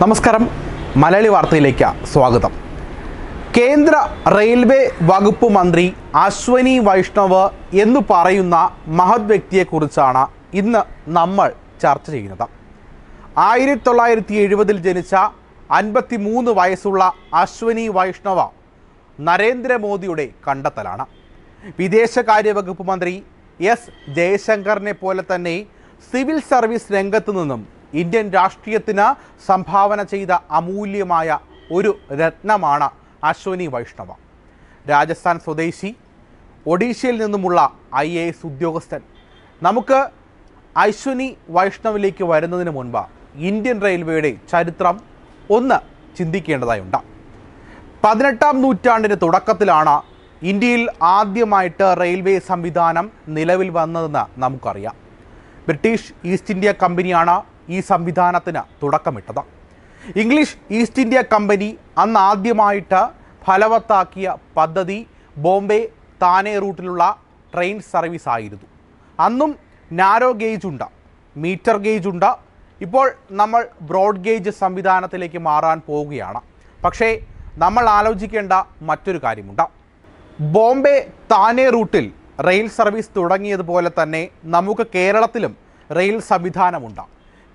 നമസ്കാരം. മലയാളി വാർത്തയിലേക്ക് സ്വാഗതം. കേന്ദ്ര റെയിൽവേ വകുപ്പ് മന്ത്രി അശ്വനി വൈഷ്ണവ് എന്ന് പറയുന്ന മഹത് വ്യക്തിയെക്കുറിച്ചാണ് ഇന്ന് നമ്മൾ ചർച്ച ചെയ്യുന്നത്. ആയിരത്തി തൊള്ളായിരത്തി എഴുപതിൽ ജനിച്ച അൻപത്തി മൂന്ന് വയസ്സുള്ള അശ്വനി വൈഷ്ണവ നരേന്ദ്രമോദിയുടെ കണ്ടെത്തലാണ്. വിദേശകാര്യ വകുപ്പ് മന്ത്രി എസ് ജയശങ്കറിനെ പോലെ തന്നെ സിവിൽ സർവീസ് രംഗത്തു നിന്നും ഇന്ത്യൻ രാഷ്ട്രീയത്തിന് സംഭാവന ചെയ്ത അമൂല്യമായ ഒരു രത്നമാണ് അശ്വനി വൈഷ്ണവ. രാജസ്ഥാൻ സ്വദേശി ഒഡീഷയിൽ നിന്നുമുള്ള ഐ എ എസ് ഉദ്യോഗസ്ഥൻ. നമുക്ക് അശ്വനി വൈഷ്ണവിലേക്ക് വരുന്നതിന് മുൻപ് ഇന്ത്യൻ റെയിൽവേയുടെ ചരിത്രം ഒന്ന് ചിന്തിക്കേണ്ടതായുണ്ട്. പതിനെട്ടാം നൂറ്റാണ്ടിന്റെ തുടക്കത്തിലാണ് ഇന്ത്യയിൽ ആദ്യമായിട്ട് റെയിൽവേ സംവിധാനം നിലവിൽ വന്നതെന്ന് നമുക്കറിയാം. ബ്രിട്ടീഷ് ഈസ്റ്റ് ഇന്ത്യ കമ്പനിയാണ് ഈ സംവിധാനത്തിന് തുടക്കമിട്ടത്. ഇംഗ്ലീഷ് ഈസ്റ്റ് ഇന്ത്യ കമ്പനി അന്ന് ആദ്യമായിട്ട് ഫലവത്താക്കിയ പദ്ധതി ബോംബെ താനെ റൂട്ടിലുള്ള ട്രെയിൻ സർവീസ് ആയിരുന്നു അന്നും നാരോ ഗേജ് ഉണ്ട് മീറ്റർ ഗേജ് ഉണ്ട്. ഇപ്പോൾ നമ്മൾ ബ്രോഡ് ഗേജ് സംവിധാനത്തിലേക്ക് മാറാൻ പോവുകയാണ്. പക്ഷേ നമ്മൾ ആലോചിക്കേണ്ട മറ്റൊരു കാര്യമുണ്ട്. ബോംബെ താനെ റൂട്ടിൽ റെയിൽ സർവീസ് തുടങ്ങിയതുപോലെ തന്നെ നമുക്ക് കേരളത്തിലും റെയിൽ സംവിധാനമുണ്ട്.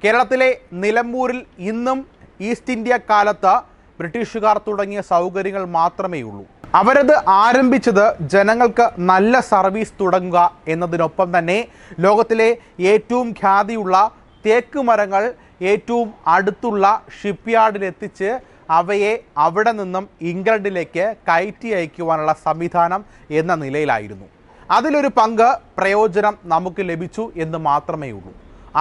കേരളത്തിലെ നിലമ്പൂരിൽ ഇന്നും ഈസ്റ്റ് ഇന്ത്യ കാലത്ത് ബ്രിട്ടീഷുകാർ തുടങ്ങിയ സൗകര്യങ്ങൾ മാത്രമേ ഉള്ളൂ അവരത് ആരംഭിച്ചത് ജനങ്ങൾക്ക് നല്ല സർവീസ് തുടങ്ങുക എന്നതിനൊപ്പം തന്നെ ലോകത്തിലെ ഏറ്റവും ഖ്യാതിയുള്ള തേക്ക് മരങ്ങൾ ഏറ്റവും അടുത്തുള്ള ഷിപ്പ്യാർഡിലെത്തിച്ച് അവയെ അവിടെ നിന്നും ഇംഗ്ലണ്ടിലേക്ക് കയറ്റി അയക്കുവാനുള്ള സംവിധാനം എന്ന നിലയിലായിരുന്നു. അതിലൊരു പങ്ക് പ്രയോജനം നമുക്ക് ലഭിച്ചു എന്ന് മാത്രമേ ഉള്ളൂ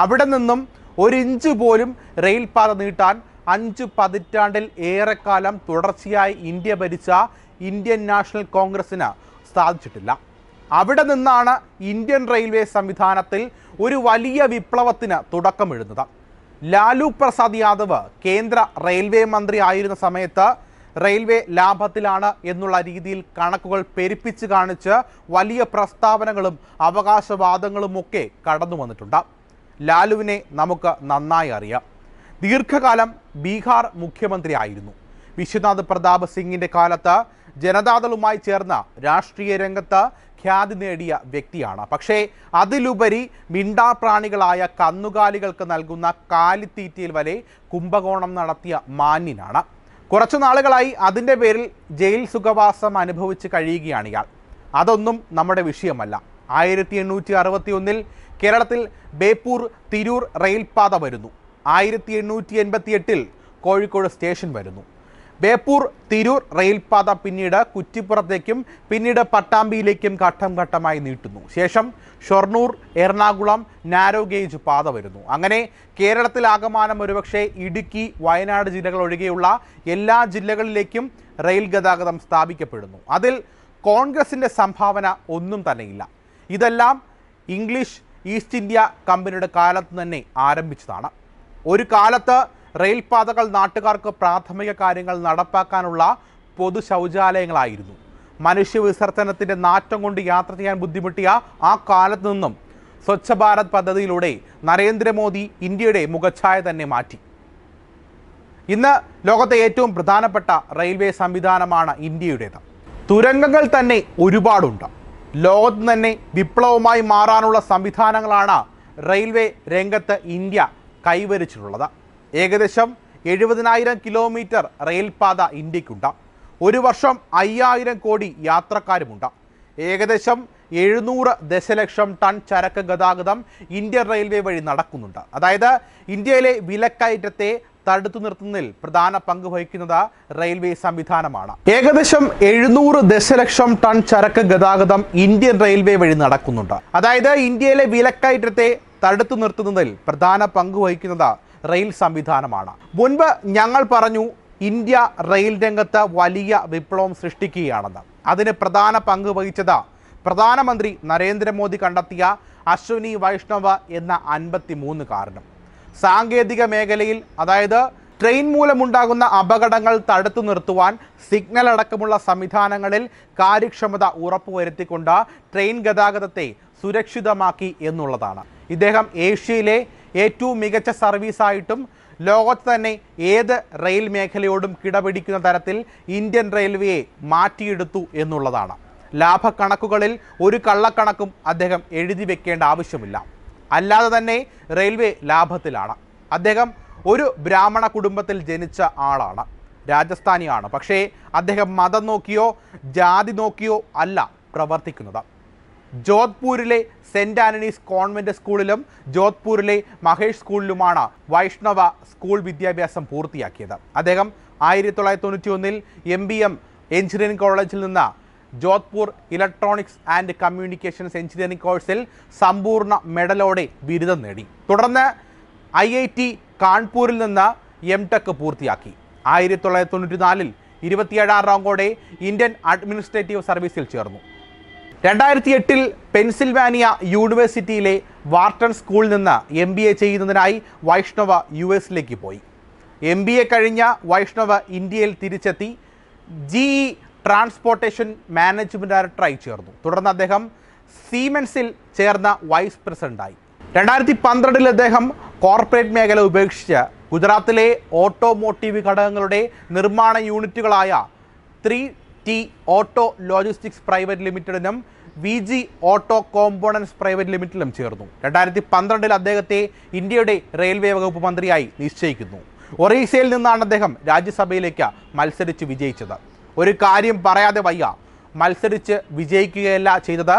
അവിടെ നിന്നും ഒരു ഇഞ്ച് പോലും റെയിൽപാത നീട്ടാൻ അഞ്ച് പതിറ്റാണ്ടിൽ ഏറെക്കാലം തുടർച്ചയായി ഇന്ത്യ ഭരിച്ച ഇന്ത്യൻ നാഷണൽ കോൺഗ്രസിന് സാധിച്ചിട്ടില്ല. അവിടെ നിന്നാണ് ഇന്ത്യൻ റെയിൽവേ സംവിധാനത്തിൽ ഒരു വലിയ വിപ്ലവത്തിന് തുടക്കമിടുന്നത്. ലാലു പ്രസാദ് യാദവ് കേന്ദ്ര റെയിൽവേ മന്ത്രി ആയിരുന്ന സമയത്ത് റെയിൽവേ ലാഭത്തിലാണ് എന്നുള്ള രീതിയിൽ കണക്കുകൾ പെരുപ്പിച്ച് കാണിച്ച് വലിയ പ്രസ്താവനകളും അവകാശവാദങ്ങളുമൊക്കെ കടന്നു വന്നിട്ടുണ്ട് ലാലുവിനെ നമുക്ക് നന്നായി അറിയാം. ദീർഘകാലം ബീഹാർ മുഖ്യമന്ത്രി ആയിരുന്നു വിശ്വനാഥ് പ്രതാപ് സിംഗിന്റെ കാലത്ത് ജനതാദളുമായി ചേർന്ന രാഷ്ട്രീയ രംഗത്ത് ഖ്യാതി നേടിയ വ്യക്തിയാണ്. പക്ഷേ അതിലുപരി മിണ്ടാപ്രാണികളായ കന്നുകാലികൾക്ക് നൽകുന്ന കാലിത്തീറ്റയിൽ വരെ കുംഭകോണം നടത്തിയ മാന്യനാണ്. കുറച്ചു നാളുകളായി അതിന്റെ പേരിൽ ജയിൽ സുഖവാസം അനുഭവിച്ച് കഴിയുകയാണ് ഇയാൾ. അതൊന്നും നമ്മുടെ വിഷയമല്ല. ആയിരത്തി എണ്ണൂറ്റി അറുപത്തി ഒന്നിൽ കേരളത്തിൽ ബേപ്പൂർ തിരൂർ റെയിൽപാത വരുന്നു. ആയിരത്തി എണ്ണൂറ്റി എൺപത്തി എട്ടിൽ കോഴിക്കോട് സ്റ്റേഷൻ വരുന്നു. ബേപ്പൂർ തിരൂർ റെയിൽപാത പിന്നീട് കുറ്റിപ്പുറത്തേക്കും പിന്നീട് പട്ടാമ്പിയിലേക്കും ഘട്ടം ഘട്ടമായി നീട്ടുന്നു. ശേഷം ഷൊർണൂർ എറണാകുളം നാരോ ഗേജ് പാത വരുന്നു. അങ്ങനെ കേരളത്തിലാകമാനം ഒരുപക്ഷെ ഇടുക്കി വയനാട് ജില്ലകൾ ഒഴികെയുള്ള എല്ലാ ജില്ലകളിലേക്കും റെയിൽ ഗതാഗതം സ്ഥാപിക്കപ്പെടുന്നു. അതിൽ കോൺഗ്രസിന്റെ സംഭാവന ഒന്നും തന്നെയില്ല. ഇതെല്ലാം ഇംഗ്ലീഷ് ഈസ്റ്റ് ഇന്ത്യ കമ്പനിയുടെ കാലത്ത് തന്നെ ആരംഭിച്ചതാണ്. ഒരു കാലത്ത് റെയിൽപാതകൾ നാട്ടുകാർക്ക് പ്രാഥമിക കാര്യങ്ങൾ നടപ്പാക്കാനുള്ള പൊതു ശൗചാലയങ്ങളായിരുന്നു. മനുഷ്യ വിസർജനത്തിന്റെ നാറ്റം കൊണ്ട് യാത്ര ചെയ്യാൻ ബുദ്ധിമുട്ടിയ ആ കാലത്ത് നിന്നും സ്വച്ഛ ഭാരത് പദ്ധതിയിലൂടെ നരേന്ദ്രമോദി ഇന്ത്യയുടെ മുഖച്ഛായ തന്നെ മാറ്റി. ഇന്ന് ലോകത്തെ ഏറ്റവും പ്രധാനപ്പെട്ട റെയിൽവേ സംവിധാനമാണ് ഇന്ത്യയുടേത്. തുരങ്കങ്ങൾ തന്നെ ഒരുപാടുണ്ട്. ലോകത്ത് തന്നെ വിപ്ലവമായി മാറാനുള്ള സംവിധാനങ്ങളാണ് റെയിൽവേ രംഗത്ത് ഇന്ത്യ കൈവരിച്ചിട്ടുള്ളത്. ഏകദേശം എഴുപതിനായിരം കിലോമീറ്റർ റെയിൽപാത ഇന്ത്യക്കുണ്ട്. ഒരു വർഷം അയ്യായിരം കോടി യാത്രക്കാരുമുണ്ട്. ഏകദേശം എഴുന്നൂറ് ദശലക്ഷം ടൺ ചരക്ക് ഗതാഗതം ഇന്ത്യൻ റെയിൽവേ വഴി നടക്കുന്നുണ്ട്. അതായത് ഇന്ത്യയിലെ വിലക്കയറ്റത്തെ തടുത്തു നിർത്തുന്നതിൽ പ്രധാന പങ്ക് വഹിക്കുന്നത് റെയിൽവേ സംവിധാനമാണ്. ഏകദേശം എഴുന്നൂറ് ദശലക്ഷം ടൺ ചരക്ക് ഗതാഗതം ഇന്ത്യൻ റെയിൽവേ വഴി നടക്കുന്നുണ്ട്. അതായത് ഇന്ത്യയിലെ വിലക്കയറ്റത്തെ തടുത്തു നിർത്തുന്നതിൽ പ്രധാന പങ്ക് വഹിക്കുന്നത് റെയിൽ സംവിധാനമാണ്. മുൻപ് ഞങ്ങൾ പറഞ്ഞു ഇന്ത്യ റെയിൽ രംഗത്ത് വലിയ വിപ്ലവം സൃഷ്ടിക്കുകയാണെന്ന്. അതിന് പ്രധാന പങ്ക് വഹിച്ചത് പ്രധാനമന്ത്രി നരേന്ദ്രമോദി കണ്ടെത്തിയ അശ്വനി വൈഷ്ണവ് എന്ന അൻപത്തി മൂന്ന് കാരണം സാങ്കേതിക മേഖലയിൽ അതായത് ട്രെയിൻ മൂലമുണ്ടാകുന്ന അപകടങ്ങൾ തടുത്തു നിർത്തുവാൻ സിഗ്നൽ അടക്കമുള്ള സംവിധാനങ്ങളിൽ കാര്യക്ഷമത ഉറപ്പുവരുത്തിക്കൊണ്ട് ട്രെയിൻ ഗതാഗതത്തെ സുരക്ഷിതമാക്കി എന്നുള്ളതാണ്. ഇദ്ദേഹം ഏഷ്യയിലെ ഏറ്റവും മികച്ച സർവീസായിട്ടും ലോകത്ത് തന്നെ ഏത് റെയിൽ മേഖലയോടും കിടപിടിക്കുന്ന തരത്തിൽ ഇന്ത്യൻ റെയിൽവേയെ മാറ്റിയെടുത്തു എന്നുള്ളതാണ്. ലാഭക്കണക്കുകളിൽ ഒരു കള്ളക്കണക്കും അദ്ദേഹം എഴുതി വെക്കേണ്ട ആവശ്യമില്ല. അല്ലാതെ തന്നെ റെയിൽവേ ലാഭത്തിലാണ്. അദ്ദേഹം ഒരു ബ്രാഹ്മണ കുടുംബത്തിൽ ജനിച്ച ആളാണ്. രാജസ്ഥാനിയാണ്. പക്ഷേ അദ്ദേഹം മതം നോക്കിയോ ജാതി നോക്കിയോ അല്ല പ്രവർത്തിക്കുന്നത്. ജോധ്പൂരിലെ സെന്റ് ആന്റണീസ് കോൺവെന്റ് സ്കൂളിലും ജോധ്പൂരിലെ മഹേഷ് സ്കൂളിലുമാണ് വൈഷ്ണവ സ്കൂൾ വിദ്യാഭ്യാസം പൂർത്തിയാക്കിയത്. അദ്ദേഹം ആയിരത്തി തൊള്ളായിരത്തി തൊണ്ണൂറ്റി ഒന്നിൽ എം ബി എം എഞ്ചിനീയറിംഗ് കോളേജിൽ നിന്ന് Jodhpur electronics and communications engineering കോഴ്സിൽ സമ്പൂർണ മെഡലോടെ ബിരുദം നേടി. തുടർന്ന് ഐ ഐ ടി കാൺപൂരിൽ നിന്ന് എം ടെക് പൂർത്തിയാക്കി. ആയിരത്തി തൊള്ളായിരത്തി തൊണ്ണൂറ്റി നാലിൽ ഇരുപത്തിയേഴാം റാങ്കോടെ ഇന്ത്യൻ അഡ്മിനിസ്ട്രേറ്റീവ് സർവീസിൽ ചേർന്നു. രണ്ടായിരത്തി എട്ടിൽ പെൻസിൽവാനിയ യൂണിവേഴ്സിറ്റിയിലെ വാർട്ടൺ സ്കൂളിൽ നിന്ന് എം ബി എ ചെയ്യുന്നതിനായി വൈഷ്ണവ യു എസിലേക്ക് പോയി. എം ബി എ കഴിഞ്ഞ വൈഷ്ണവ ഇന്ത്യയിൽ തിരിച്ചെത്തി. ജി ട്രാൻസ്പോർട്ടേഷൻ മാനേജ്മെന്റ് ഡയറക്ടറായി ചേർന്നു. തുടർന്ന് അദ്ദേഹം സീമെൻസിൽ ചേർന്ന വൈസ് പ്രസിഡന്റായി രണ്ടായിരത്തി പന്ത്രണ്ടിൽ അദ്ദേഹം കോർപ്പറേറ്റ് മേഖല ഉപേക്ഷിച്ച് ഗുജറാത്തിലെ ഓട്ടോമോട്ടീവ് ഘടകങ്ങളുടെ നിർമ്മാണ യൂണിറ്റുകളായ three T auto logistics private ലിമിറ്റഡിനും V G auto components private ലിമിറ്റഡിലും ചേർന്നു. രണ്ടായിരത്തി പന്ത്രണ്ടിൽ അദ്ദേഹത്തെ ഇന്ത്യയുടെ റെയിൽവേ വകുപ്പ് മന്ത്രിയായി നിശ്ചയിക്കുന്നു. ഒറീസയിൽ നിന്നാണ് അദ്ദേഹം രാജ്യസഭയിലേക്ക് മത്സരിച്ച് വിജയിച്ചത്. ഒരു കാര്യം പറയാതെ വയ്യ. മത്സരിച്ച് വിജയിക്കുകയല്ല ചെയ്തത്.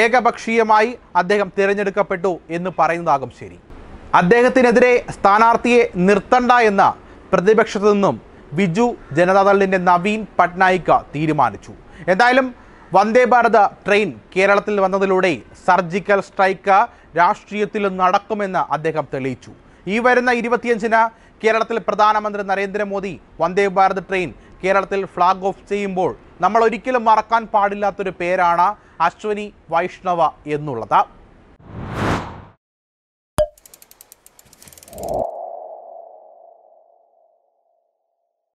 ഏകപക്ഷീയമായി അദ്ദേഹം തിരഞ്ഞെടുക്കപ്പെട്ടു എന്ന് പറയുന്നതാകും ശരി. അദ്ദേഹത്തിനെതിരെ സ്ഥാനാർത്ഥിയെ നിർത്തണ്ട എന്ന പ്രതിപക്ഷത്തു നിന്നും ബിജു ജനതാദളിന്റെ നവീൻ പട്നായിക് തീരുമാനിച്ചു. എന്തായാലും വന്ദേ ഭാരത് ട്രെയിൻ കേരളത്തിൽ വന്നതിലൂടെ സർജിക്കൽ സ്ട്രൈക്ക് രാഷ്ട്രീയത്തിൽ നടക്കുമെന്ന് അദ്ദേഹം തെളിയിച്ചു. ഈ വരുന്ന ഇരുപത്തിയഞ്ചിന് കേരളത്തിൽ പ്രധാനമന്ത്രി നരേന്ദ്രമോദി വന്ദേ ഭാരത് ട്രെയിൻ കേരളത്തിൽ ഫ്ലാഗ് ഓഫ് ചെയ്യുമ്പോൾ നമ്മൾ ഒരിക്കലും മറക്കാൻ പാടില്ലാത്തൊരു പേരാണ് അശ്വനി വൈഷ്ണവ എന്നുള്ളത്.